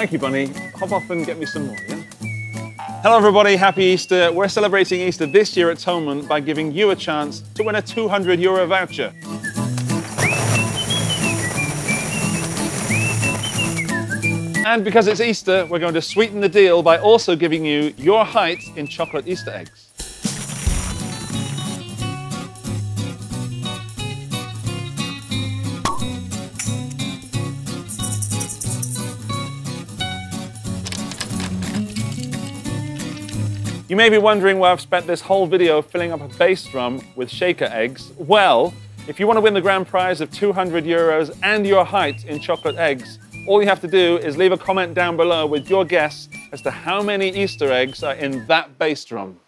Thank you, Bunny. Hop off and get me some more, yeah? Hello, everybody. Happy Easter. We're celebrating Easter this year at Thomann by giving you a chance to win a 200 euro voucher. And because it's Easter, we're going to sweeten the deal by also giving you your height in chocolate Easter eggs. You may be wondering why I've spent this whole video filling up a bass drum with shaker eggs. Well, if you want to win the grand prize of 200 euros and your height in chocolate eggs, all you have to do is leave a comment down below with your guess as to how many Easter eggs are in that bass drum.